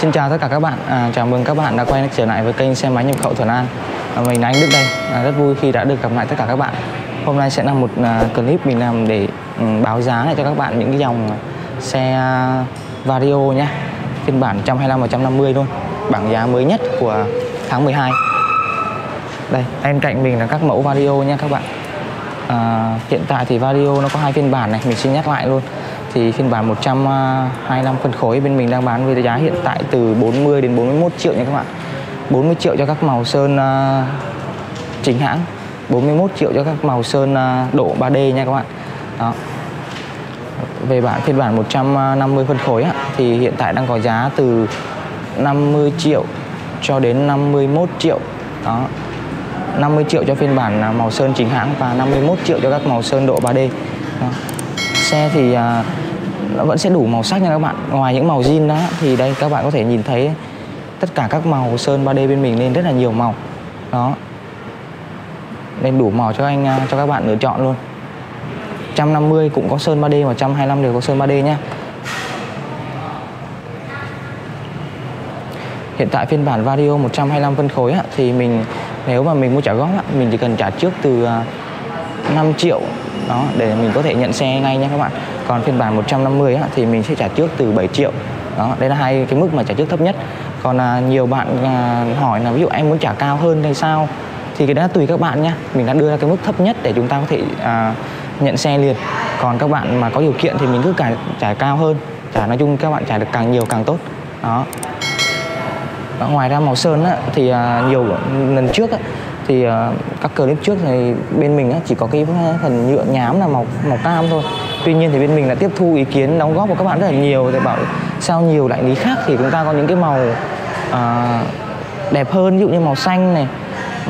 Xin chào tất cả các bạn, à, chào mừng các bạn đã quay trở lại với kênh xe máy nhập khẩu Thuận An. À, Mình là anh Đức đây, à, rất vui khi đã được gặp lại tất cả các bạn. Hôm nay sẽ là một à, clip mình làm để um, báo giá lại cho các bạn những cái dòng xe Vario nhé. Phiên bản 125 và 150 luôn, bảng giá mới nhất của tháng 12 Đây, bên cạnh mình là các mẫu Vario nha các bạn. À, Hiện tại thì Vario nó có hai phiên bản này, mình xin nhắc lại luôn thì phiên bản 125 à, phân khối bên mình đang bán với giá hiện tại từ 40 đến 41 triệu nha các bạn. 40 triệu cho các màu sơn uh, chính hãng 41 triệu cho các màu sơn uh, độ 3D nha các bạn. Đó. Về bản phiên bản 150 phân khối á, thì hiện tại đang có giá từ 50 triệu cho đến 51 triệu. Đó. 50 triệu cho phiên bản màu sơn chính hãng và 51 triệu cho các màu sơn độ 3D đó. Xe thì à, nó vẫn sẽ đủ màu sắc nha các bạn. Ngoài những màu zin đó thì đây các bạn có thể nhìn thấy tất cả các màu sơn 3D bên mình lên rất là nhiều màu. Đó. Nên đủ màu cho anh à, cho các bạn lựa chọn luôn. 150 cũng có sơn 3D và 125 đều có sơn 3D nhé Hiện tại phiên bản Vario 125 phân khối á, thì mình nếu mà mình mua trả góp á, mình chỉ cần trả trước từ à, 5 triệu đó để mình có thể nhận xe ngay nha các bạn còn phiên bản 150 á, thì mình sẽ trả trước từ 7 triệu. Đó đây là hai cái mức mà trả trước thấp nhất. Còn à, nhiều bạn à, hỏi là ví dụ em muốn trả cao hơn hay sao? Thì cái đó tùy các bạn nhé mình đã đưa ra cái mức thấp nhất để chúng ta có thể à, nhận xe liền. Còn các bạn mà có điều kiện thì mình cứ cả trả cao hơn. Trả nói chung các bạn trả được càng nhiều càng tốt. Đó ngoài ra màu sơn á, thì à, nhiều lần trước á, thì à, các clip trước thì bên mình á, chỉ có cái phần nhựa nhám là màu màu cam thôi. Tuy nhiên thì bên mình đã tiếp thu ý kiến đóng góp của các bạn rất là nhiều để bảo sao nhiều đại lý khác thì chúng ta có những cái màu à, đẹp hơn ví dụ như màu xanh này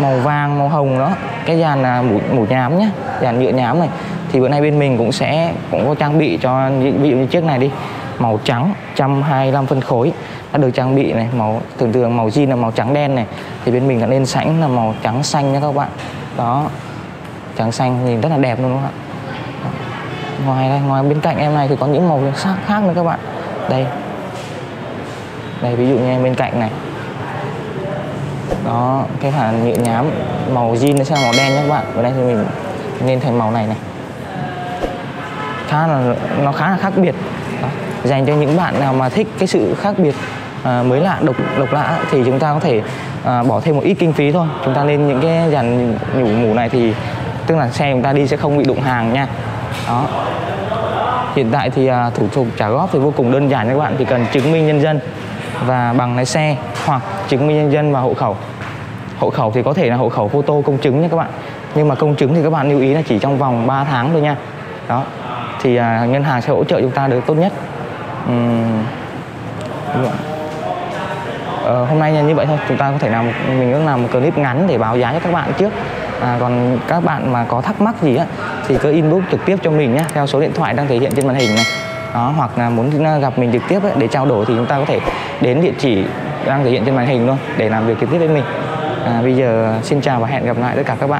màu vàng màu hồng đó. Cái dàn là mũ, mũ nhám nhá dàn nhựa nhám này thì bữa nay bên mình cũng sẽ cũng có trang bị cho ví dụ như chiếc này đi màu trắng 125 phân khối. Đã được trang bị này, màu thường thường màu jean là màu trắng đen này. Thì bên mình đã lên sẵn là màu trắng xanh nha các bạn. Đó, trắng xanh nhìn rất là đẹp luôn các bạn ngoài đây ngoài bên cạnh em này thì có những màu sắc khác nữa các bạn. Đây. Đây, ví dụ như em bên cạnh này. Đó, cái phản nhựa nhám, màu jean nó sẽ là màu đen nhé các bạn. Ở đây thì mình nên thành màu này này. Khá là, nó khá là khác biệt. Đó dành cho những bạn nào mà thích cái sự khác biệt à, mới lạ độc độc lạ thì chúng ta có thể à, bỏ thêm một ít kinh phí thôi. Chúng ta lên những cái dàn nhủ mủ này thì tức là xe chúng ta đi sẽ không bị đụng hàng nha. Đó. Hiện tại thì à, thủ tục trả góp thì vô cùng đơn giản các bạn chỉ cần chứng minh nhân dân và bằng lái xe hoặc chứng minh nhân dân và hộ khẩu. Hộ khẩu thì có thể là hộ khẩu photo công chứng nha các bạn nhưng mà công chứng thì các bạn lưu ý là chỉ trong vòng 3 tháng thôi nha. Đó. Thì à, ngân hàng sẽ hỗ trợ chúng ta được tốt nhất uhm, ờ, hôm nay như vậy thôi. Chúng ta có thể làm mình cũng làm một clip ngắn để báo giá cho các bạn trước. À, còn các bạn mà có thắc mắc gì á thì cứ inbox trực tiếp cho mình nhé theo số điện thoại đang thể hiện trên màn hình này. Đó hoặc là muốn gặp mình trực tiếp ấy, để trao đổi thì chúng ta có thể đến địa chỉ đang thể hiện trên màn hình luôn để làm việc trực tiếp với mình. À, bây giờ xin chào và hẹn gặp lại tất cả các bạn.